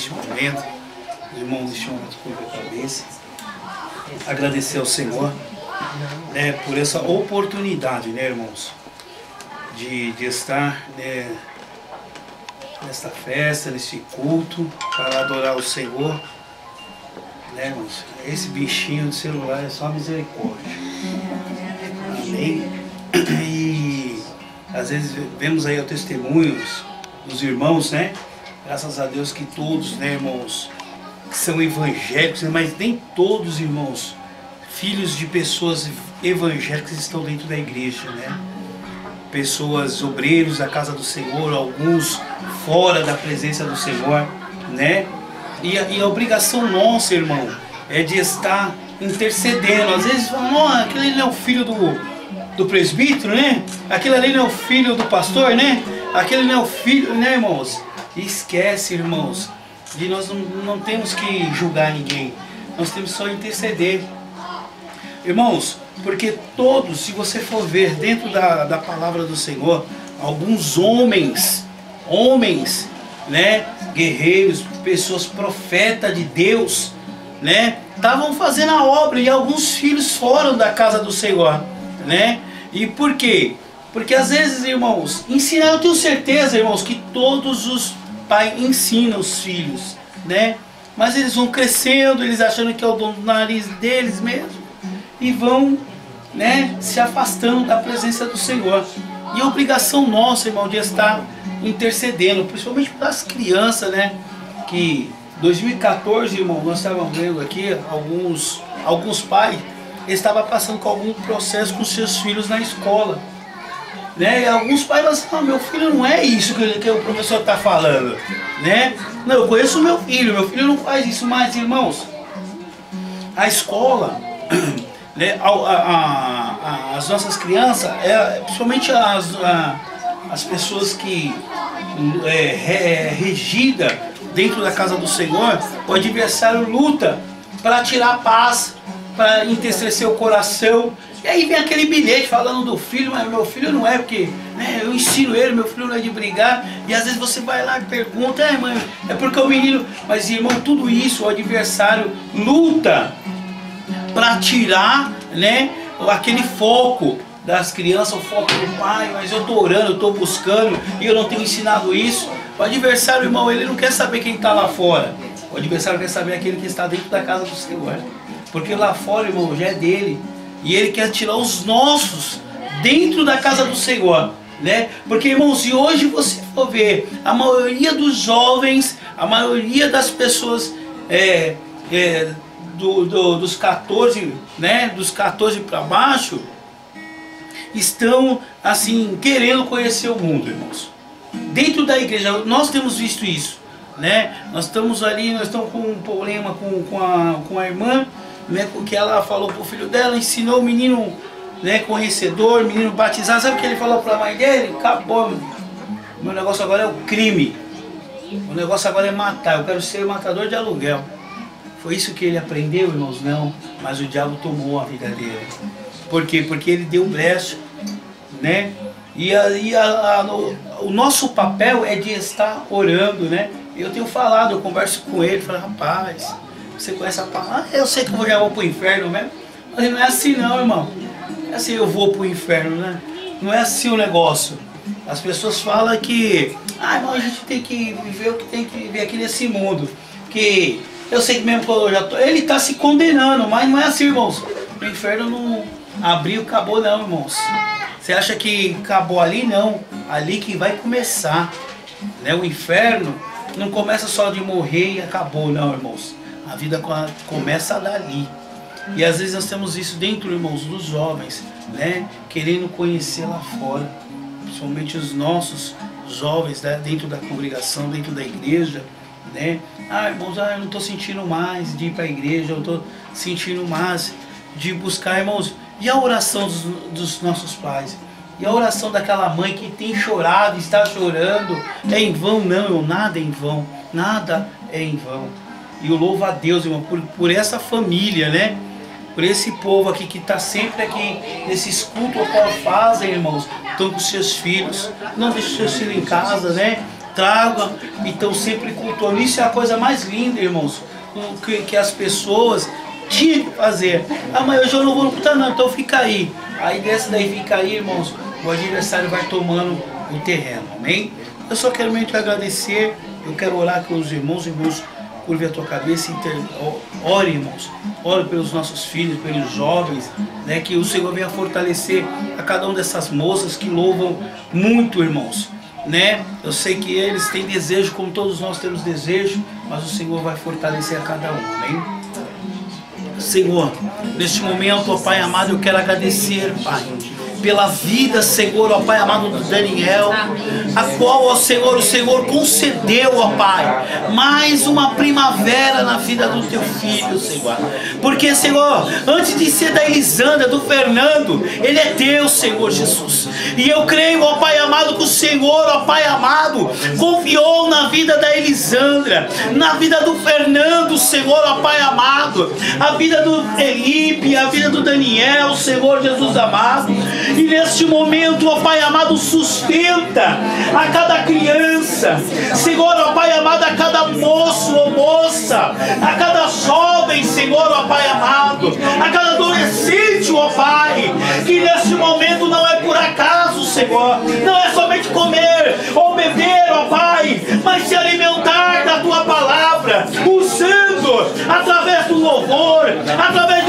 neste momento. Os irmãos deixam a cabeça. Agradecer ao Senhor né, por essa oportunidade, né, irmãos, de, de estar né, nesta festa, neste culto, para adorar o Senhor. Né, irmãos? Esse bichinho de celular é só misericórdia. Amém? E às vezes vemos aí os testemunhos dos irmãos, né? Graças a Deus que todos, né, irmãos, que são evangélicos, mas nem todos, irmãos, filhos de pessoas evangélicas estão dentro da igreja, né? Pessoas, obreiros da casa do Senhor, alguns fora da presença do Senhor, né? E a, e a obrigação nossa, irmão, é de estar intercedendo. Às vezes falam, aquele não é o filho do, do presbítero, né? Aquele ali não é o filho do pastor, né? Aquele não é o filho, né, irmãos? Esquece, irmãos, de nós não, não temos que julgar ninguém. Nós temos só interceder. Irmãos, porque todos, se você for ver dentro da, da palavra do Senhor, alguns homens, homens, né, guerreiros, pessoas profetas de Deus, né, estavam fazendo a obra e alguns filhos foram da casa do Senhor, né? E por quê? Porque às vezes, irmãos, ensinar, eu tenho certeza, irmãos, que todos os pais ensinam os filhos, né? Mas eles vão crescendo, eles achando que é o dono do nariz deles mesmo e vão, né, se afastando da presença do Senhor. E a obrigação nossa, irmão, de estar intercedendo, principalmente para as crianças, né, que 2014, irmão, nós estávamos vendo aqui alguns alguns pais estavam passando com algum processo com seus filhos na escola. Né? E alguns pais falam assim, ah, meu filho não é isso que, que o professor está falando. Né? Não, eu conheço meu filho, meu filho não faz isso mais, irmãos. A escola, né, a, a, a, as nossas crianças, é, principalmente as, as pessoas que é, é regida dentro da casa do Senhor, o adversário luta para tirar a paz, para entristecer o coração. E aí vem aquele bilhete falando do filho, mas meu filho não é, porque né, eu ensino ele, meu filho não é de brigar. E às vezes você vai lá e pergunta, é mãe, é porque o menino. Mas irmão, tudo isso o adversário luta para tirar né, aquele foco das crianças, o foco do pai, mas eu estou orando, eu estou buscando e eu não tenho ensinado isso. O adversário, irmão, ele não quer saber quem está lá fora. O adversário quer saber aquele que está dentro da casa do Senhor. Porque lá fora, irmão, já é dele. E ele quer tirar os nossos dentro da casa do Senhor. Né? Porque, irmão, se hoje você for ver, a maioria dos jovens, a maioria das pessoas é, é, do, do, dos 14, né, dos 14 para baixo, estão assim querendo conhecer o mundo, irmãos. Dentro da igreja, nós temos visto isso, né? Nós estamos ali, nós estamos com um problema com, com, a, com a irmã, né? Porque ela falou pro filho dela, ensinou o menino, né? Conhecedor, menino batizado. Sabe o que ele falou para a mãe dele? Acabou. Meu negócio agora é o crime. O negócio agora é matar. Eu quero ser matador de aluguel. Foi isso que ele aprendeu, irmãos? Não. Mas o diabo tomou a vida dele. Por quê? Porque ele deu um brecho, né? E, a, e a, a, o nosso papel é de estar orando, né? Eu tenho falado, eu converso com ele, falo, rapaz, você conhece a palavra? Ah, eu sei que eu já vou pro inferno mesmo. Mas não é assim não, irmão. Não é assim eu vou pro inferno, né? Não é assim o negócio. As pessoas falam que, ah, irmão, a gente tem que viver o que tem que viver aqui nesse mundo. Que eu sei que mesmo que eu já tô, ele está se condenando, mas não é assim, irmãos. O inferno não abriu, acabou não, irmãos. Você acha que acabou ali? Não. Ali que vai começar. Né? O inferno não começa só de morrer e acabou, não, irmãos. A vida começa dali. E às vezes nós temos isso dentro, irmãos, dos jovens, né? Querendo conhecer lá fora. Principalmente os nossos jovens né? dentro da congregação, dentro da igreja né? Ah, irmãos, ah, eu não estou sentindo mais de ir para a igreja, eu estou sentindo mais de buscar, irmãos. E a oração dos, dos, nossos pais? E a oração daquela mãe que tem chorado, está chorando, é em vão? Não, irmão, nada é em vão, nada é em vão. E eu louvo a Deus, irmão, por, por essa família, né? Por esse povo aqui que está sempre aqui nesse culto ao qual fazem, irmãos, estão com seus filhos, não deixem seus filhos em casa, né? tragam e estão sempre cultuando. Isso é a coisa mais linda, irmãos, que, que as pessoas tinham que fazer. Ah, mas hoje eu não vou cultuar não, então fica aí. Aí dessa daí fica aí, irmãos, o adversário vai tomando o terreno, amém? Eu só quero muito agradecer, eu quero orar com os irmãos, irmãos, curve a tua cabeça, inter... ore, irmãos, ore pelos nossos filhos, pelos jovens, né, que o Senhor venha fortalecer a cada uma dessas moças que louvam muito, irmãos, né? Eu sei que eles têm desejo, como todos nós temos desejo, mas o Senhor vai fortalecer a cada um, amém? Senhor, neste momento, ó Pai amado, eu quero agradecer, Pai, pela vida, Senhor, ó Pai amado do Daniel, a qual, ó Senhor, o Senhor concedeu, ó Pai, mais uma primavera na vida do teu filho, Senhor. Porque, Senhor, antes de ser da Elisandra, do Fernando, ele é teu, Senhor Jesus. E eu creio, ó Pai amado, que o Senhor, ó Pai amado, confiou na vida da Elisandra, na vida do Fernando, Senhor, ó Pai amado, a vida do Felipe, a vida do Daniel, Senhor Jesus amado. E neste momento, ó Pai amado, sustenta a cada criança, Senhor, ó Pai amado, a cada moço ou moça, a cada jovem, Senhor, ó Pai amado, a cada adolescente, ó Pai, que neste momento não é por acaso, Senhor, não é somente comer ou beber, ó Pai, mas se alimentar da tua palavra, usando através do louvor, através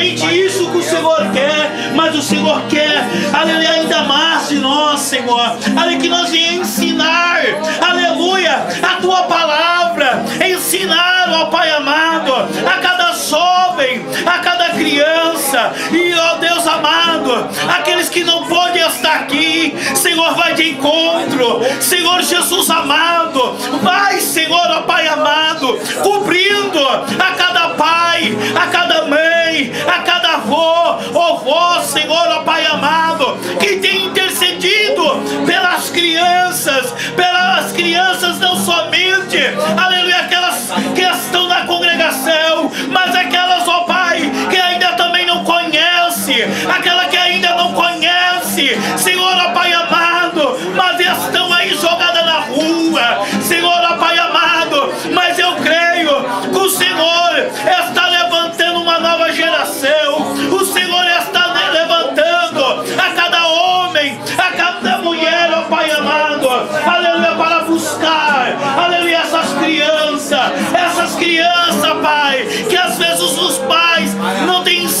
somente isso que o Senhor quer, mas o Senhor quer, aleluia, ainda mais de nós, Senhor. Aleluia, que nós venhamos ensinar, aleluia, a tua palavra, ensinar, ó Pai amado, a cada jovem, a cada criança, e ó Deus amado, aqueles que não podem estar aqui, Senhor, vai de encontro, Senhor Jesus amado, aleluia, aquelas que estão na congregação, mas aquelas,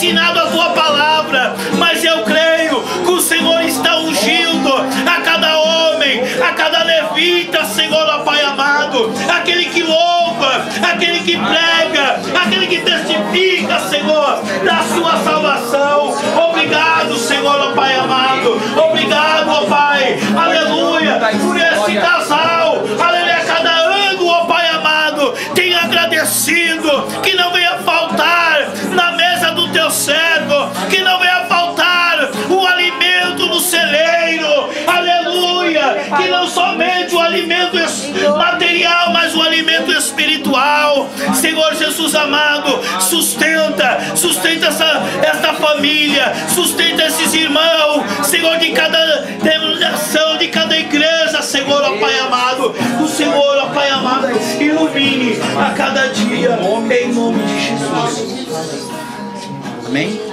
ensinado a tua palavra, mas eu creio que o Senhor está ungindo a cada homem, a cada levita, Senhor, ó Pai amado, aquele que louva, aquele que prega, aquele que testifica, Senhor, da sua salvação. Obrigado, Senhor, Que não somente o alimento material, mas o alimento espiritual. Senhor Jesus amado, sustenta, sustenta essa, esta família, sustenta esses irmãos, Senhor, de cada denominação, de cada igreja, Senhor, ó Pai amado, o Senhor, ó Pai amado, ilumine a cada dia, em nome de Jesus. Amém?